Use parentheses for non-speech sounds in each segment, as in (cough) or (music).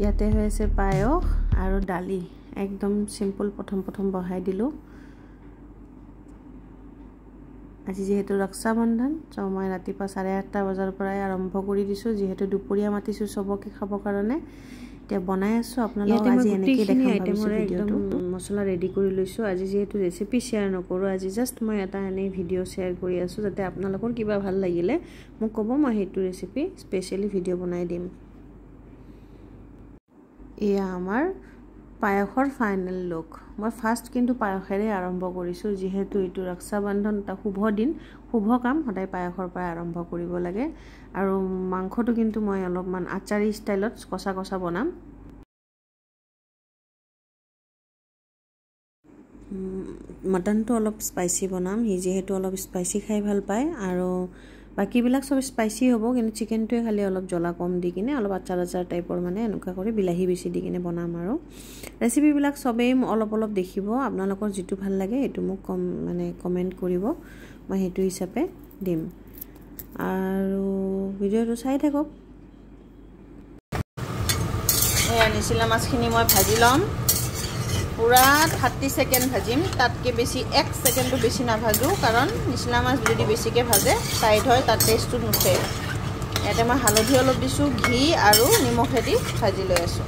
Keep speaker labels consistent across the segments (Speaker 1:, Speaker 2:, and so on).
Speaker 1: ইয়াতে হৈ আছে পায়স আৰু দালি। একদম চিম্পুল প্ৰথম প্ৰথম বহাই দিলোঁ। আজি যিহেতু ৰক্ষাবন্ধন চ' মই ৰাতিপুৱা চাৰে আঠটা বজাৰ পৰাই আৰম্ভ কৰি দিছোঁ। যিহেতু দুপৰীয়া মাতিছোঁ চবকে খাবৰ কাৰণে। এতিয়া বনাই আছোঁ। আপোনালোকক আজি এনেকৈ দেখাম ভাবিছোঁ ভিডিঅ'টো। মছলা ৰেডি কৰি লৈছোঁ। আজি যিহেতু ৰেচিপি শ্বেয়াৰ নকৰোঁ আজি জাষ্ট মই এটা এনেই ভিডিঅ' শ্বেয়াৰ কৰি আছোঁ যাতে আপোনালোকৰ কিবা ভাল লাগিলে। মোক ক'ব মই সেইটো ৰেচিপি স্পেচিয়েলি ভিডিঅ' বনাই দিম। এয়া আমাৰ পায়সৰ ফাইনেল লুক মই ফাৰ্ষ্ট কিন্তু পায়সেৰে আৰম্ভ কৰিছোঁ যিহেতু এইটো ৰক্ষাবন্ধন এটা শুভ দিন। শুভ কাম সদায় পায়সৰ পৰাই আৰম্ভ কৰিব লাগে। আৰু মাংসটো কিন্তু মই অলপমান আচাৰী ষ্টাইলত কচা কচা বনাম। মটনটো অলপ স্পাইচি বনাম। সি যিহেতু অলপ স্পাইচি খাই ভাল পায়। আৰু বাকীবিলাক চব স্পাইচি হ'ব কিন্তু চিকেনটোৱে খালি অলপ জ্বলা কম দি কিনে অলপ আচাৰ আচাৰ টাইপৰ মানে এনেকুৱা কৰি বিলাহী বেছি দি কিনে বনাম আৰু। ৰেচিপিবিলাক চবেই অলপ অলপ দেখিব আপোনালোকৰ যিটো ভাল লাগে সেইটো মোক কম মানে কমেণ্ট কৰিব মই সেইটো হিচাপে দিম। আৰু ভিডিঅ'টো চাই থাকক।
Speaker 2: এয়া নিচিলা মাছখিনি মই ভাজি ল'ম। পূৰা থাৰ্টি ছেকেণ্ড ভাজিম। তাতকৈ বেছি এক ছেকেণ্ডটো বেছি নাভাজোঁ কাৰণ নিচিলা মাছ যদি বেছিকৈ ভাজে টাইট হয় তাত টেষ্টটো নুঠে। ইয়াতে মই হালধি অলপ দিছোঁ ঘি আৰু নিমখেদি ভাজি লৈ আছোঁ।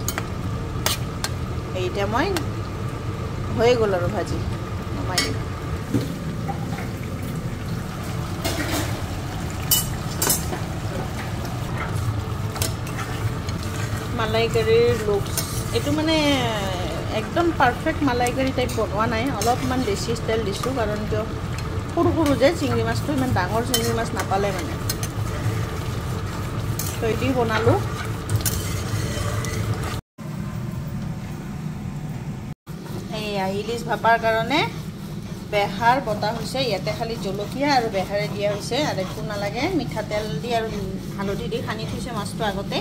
Speaker 2: এতিয়া মই হৈয়ে গ'ল আৰু ভাজি। নমাই দিম। মালাই কাৰীৰ লুকছ এইটো মানে একদম পাৰফেক্ট মালাইকাৰী টাইপ বনোৱা নাই। অলপমান দেশী ষ্টাইল দিছোঁ কাৰণ কিয়? সৰু সৰু যে চিংৰি মাছটো ইমান ডাঙৰ চিংৰি মাছ নাপালে মানে। তো এটি বনালোঁ। ইলিচ ভাপাৰ কাৰণে বেহাৰ বটা হৈছে ইয়াতে খালি জলকীয়া আৰু বেহাৰে দিয়া হৈছে আৰু একো নালাগে। মিঠাতেল দি আৰু হালধি দি সানি থৈছে মাছটো আগতে।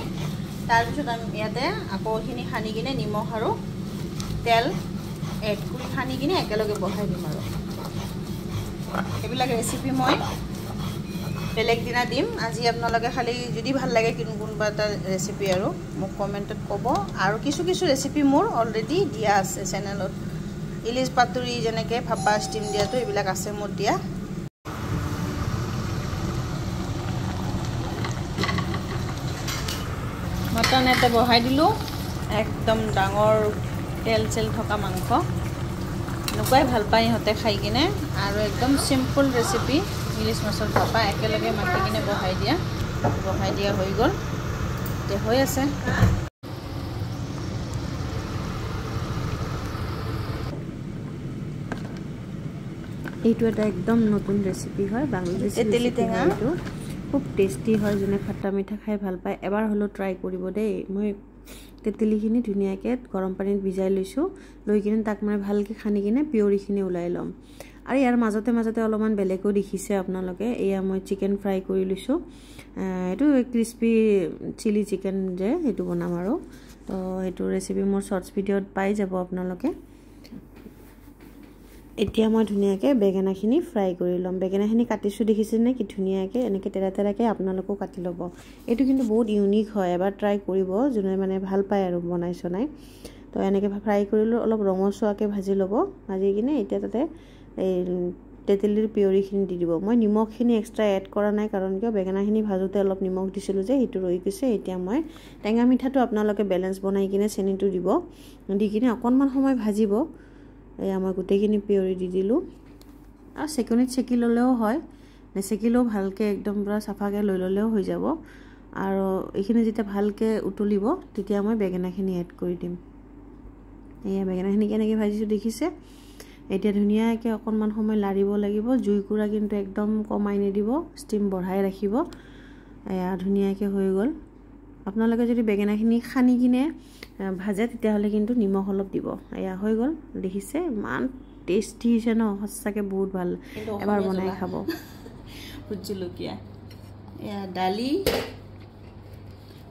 Speaker 2: আমি ইয়াতে আকৌ এইখিনি সানি কিনে নিমখ আৰু তেল এড কৰি সানি কিনে একেলগে বহাই দিম আৰু। এইবিলাক ৰেচিপি মই বেলেগ দিনা দিম। আজি আপোনালোকে খালি যদি ভাল লাগে কোনোবা এটা ৰেচিপি আৰু মোক কমেণ্টত ক'ব। আৰু কিছু কিছু ৰেচিপি মোৰ অলৰেডি দিয়া আছে চেনেলত ইলিচ পাতুৰি যেনেকৈ ভাপা ষ্টিম দিয়াটো এইবিলাক আছে মোৰ দিয়া। মটন এটা বহাই দিলোঁ। একদম ডাঙৰ তেল চেল থকা মাংস। এনেকুৱাই ভাল পায় ইহঁতে খাই কিনে। আৰু একদম চিম্পুল ৰেচিপি ইলিচ মাছৰ ভাপা একেলগে মাতি কিনে বহাই দিয়া। বহাই দিয়া হৈ গ'ল। এতিয়া হৈ আছে।
Speaker 1: এইটো এটা একদম নতুন ৰেচিপি হয়। বাংলাদেশ
Speaker 2: তেতেলী টেঙা।
Speaker 1: এইটো। খুব টেষ্টি হয়। যোনে খাটা মিঠা খাই ভাল পায় এবাৰ হ'লেও ট্ৰাই কৰিব দেই। মই তেতেলীখিনি ধুনীয়াকৈ গৰম পানীত ভিজাই লৈছোঁ। লৈ কিনে তাক মানে ভালকৈ সানি কিনে পিয়ৰিখিনি ওলাই ল'ম। আৰু ইয়াৰ মাজতে মাজতে অলপমান বেলেগো দেখিছে আপোনালোকে। এয়া মই চিকেন ফ্ৰাই কৰি লৈছোঁ। এইটো ক্ৰিস্পি চিলি চিকেন যে সেইটো বনাম আৰু। তো সেইটো ৰেচিপি মোৰ শ্বৰ্টছ ভিডিঅ'ত পাই যাব আপোনালোকে। এতিয়া মই ধুনীয়াকৈ বেঙেনাখিনি ফ্ৰাই কৰি ল'ম। বেঙেনাখিনি কাটিছোঁ দেখিছেনে কি? ধুনীয়াকৈ এনেকৈ তেৰা তেৰাকৈ আপোনালোকেও কাটি ল'ব। এইটো কিন্তু বহুত ইউনিক হয় এবাৰ ট্ৰাই কৰিব যোনে মানে ভাল পায় আৰু বনাই চনাই। তো এনেকৈ ফ্ৰাই কৰিলোঁ অলপ ৰঙচুৱাকৈ ভাজি ল'ব। ভাজি কিনে এতিয়া তাতে এই তেতেলীৰ পিয়ৰিখিনি দি দিব। মই নিমখখিনি এক্সট্ৰা এড কৰা নাই কাৰণ কিয় বেঙেনাখিনি ভাজোঁতে অলপ নিমখ দিছিলোঁ যে সেইটো ৰৈ গৈছে। এতিয়া মই টেঙা মিঠাটো আপোনালোকে বেলেঞ্চ বনাই কিনে চেনিটো দিব। দি কিনে অকণমান সময় ভাজিব। এয়া মই গোটেইখিনি পিয়ৰি দি দিলোঁ। আৰু চেকনিত চেকি ল'লেও হয় নেচেকিলেও ভালকৈ একদম পূৰা চাফাকৈ লৈ ল'লেও হৈ যাব। আৰু এইখিনি যেতিয়া ভালকৈ উতলিব তেতিয়া মই বেঙেনাখিনি এড কৰি দিম। এয়া বেঙেনাখিনি কেনেকৈ ভাজিছোঁ দেখিছে? এতিয়া ধুনীয়াকৈ অকণমান সময় লাৰিব লাগিব। জুইকুৰা কিন্তু একদম কমাই নিদিব ষ্টিম বঢ়াই ৰাখিব। এয়া ধুনীয়াকৈ হৈ গ'ল। আপোনালোকে যদি বেঙেনাখিনি সানি কিনে ভাজে তেতিয়াহ'লে কিন্তু নিমখ অলপ দিব। এয়া হৈ গ'ল দেখিছে ইমান টেষ্টি হৈছে ন সঁচাকৈ বহুত ভাল। এবাৰ বনাই খাব। (laughs)
Speaker 2: ভোট জলকীয়া। এয়া দালি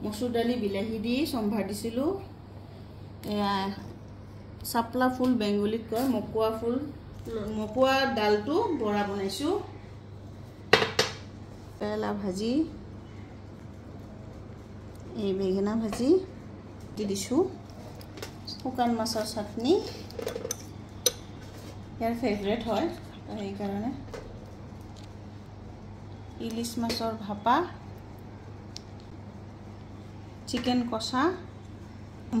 Speaker 2: মচুৰ দালি বিলাহী দি চম্ভাৰ দিছিলোঁ। এয়া চাপলা ফুল বেংগলীত কয় মকুৱা ফুল। মকুৱা ডালটো বৰা বনাইছোঁ। কেৰেলা ভাজি। এই বেঙেনা ভাজি দি দিছোঁ। শুকান মাছৰ চাটনি। ইয়াৰ ফেভৰেট হয় সেইকাৰণে। ইলিচ মাছৰ ভাপা। চিকেন কষা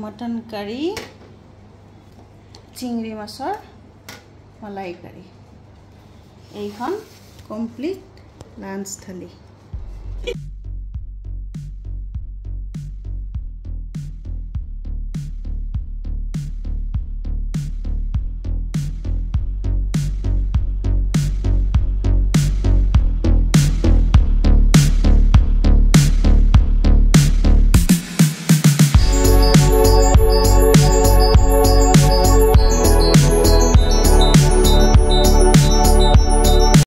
Speaker 2: মটন কাৰী। চিংৰি মাছৰ মলাই কাৰী এইখন কমপ্লিট লাঞ্চ